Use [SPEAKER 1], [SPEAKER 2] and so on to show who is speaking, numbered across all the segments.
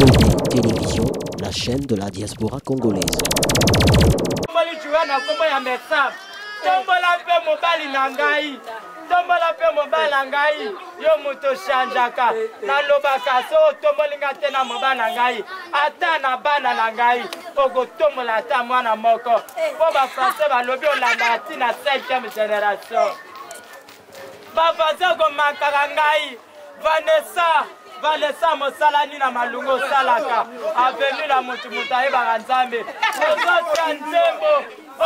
[SPEAKER 1] Ovi Télévision, la chaîne de la diaspora congolaise.
[SPEAKER 2] tombola mpe mobali na ngai tombola mpe mobali na ngai yo moto chanjaka nalobaka so otomboli ngai te na mobali na ngai ata na bana na ngai okotombola ata mwana moko mpo bafrançais balobi olandaka ntina 5e génération bavaza komakaka ngai vanessa vanessa mosala nini na malungu osalaka avenu na motu moto ayebaka nzambe ozotya nzembo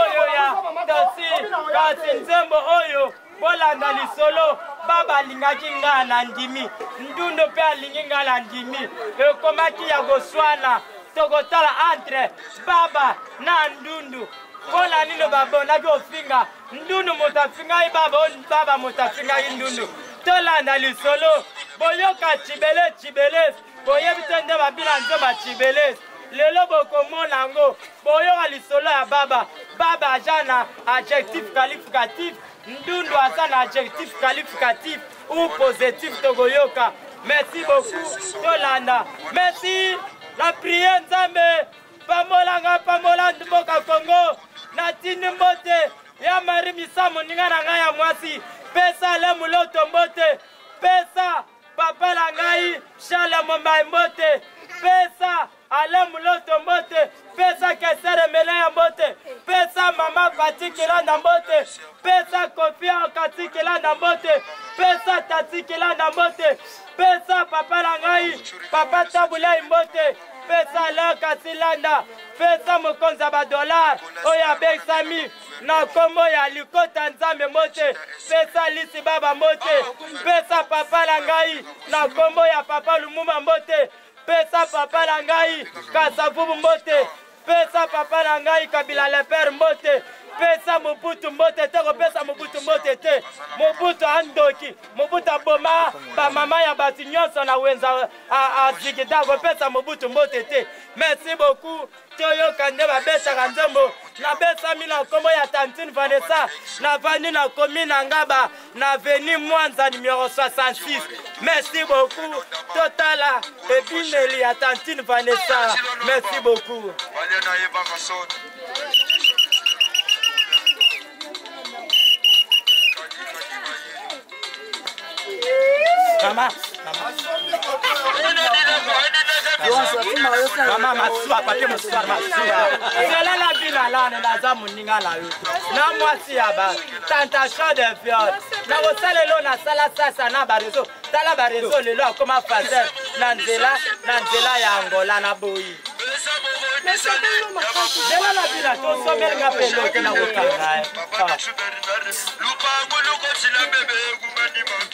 [SPEAKER 2] oyo ya tosi kasi nzembo oyo bolanda lisolo ba balingaki ngai na ndimi ndundo mpe alingi ngai na ndimi ekomaki ya koswana tokotala entre baba na ndundu mpo na nino babonaki ofinga ndundu moto afingaki baba oyo baba moto afingaki ndundu tolanda lisolo boyoka cibele cibele boyebi te nde babina nzoba cibele lelo bokomona yango boyoka lisolo ya baba baba aja na adjectif qualificatif ndundu aza na adjectif qualificatif ou positif tokoyoka merci beaucoup tolanda merci la prière nzambe pambolaka pambola mboka kongo natindi mbote ya mari misa moninga na ngai ya mwasi pesa le muloto mbote pesa papa na ngai charle mombai mbote pesa ale muloto mbote pesa kesere mele ya mbote pesa mama pati kilanda mbote pesa kofia kati kilanda mbote pesa tati kilanda mbote pesa papa na ngai papa tabulai mbote pesa alain kasilanda pesa mokonzi ya badolare oyo abekisami na nkombo ya likota nzambe mbote pesa lisi baba mbote pesa papa na ngai na nkombo ya papa lumuma mbote pesa papa na ngai kasavubu mbote pesa papa na ngai kabila leper mbote pesa mobutu mbote te kopesa mobutu mbote te mobutu andoki mobutu aboma bamama ya bato nyonso na wenza azigida kopesa mobutu mbote te merci beaucoup toyoka nde babetaka nzembo nabesami na nkombo ya tantine vanessa navandi na komi na ngaba na avenue Mwanza numero 66. Merci beaucoup. Totala ebimeli ya tantine Vanessa. Merci beaucoup. Mama. mama masuwa pate mosuwa masuwa zela na bilalane naza moninga na yo na mwasi ya ba tentation de viol nakosala elo nasala sasa na bareseau tala bareseau lelo akoma faser na nzela na nzela ya angola na boyi zela na bila tosomelinga mpe eloki na kokanga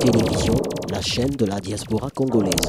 [SPEAKER 2] Télévision,
[SPEAKER 1] la chaîne de la diaspora congolaise.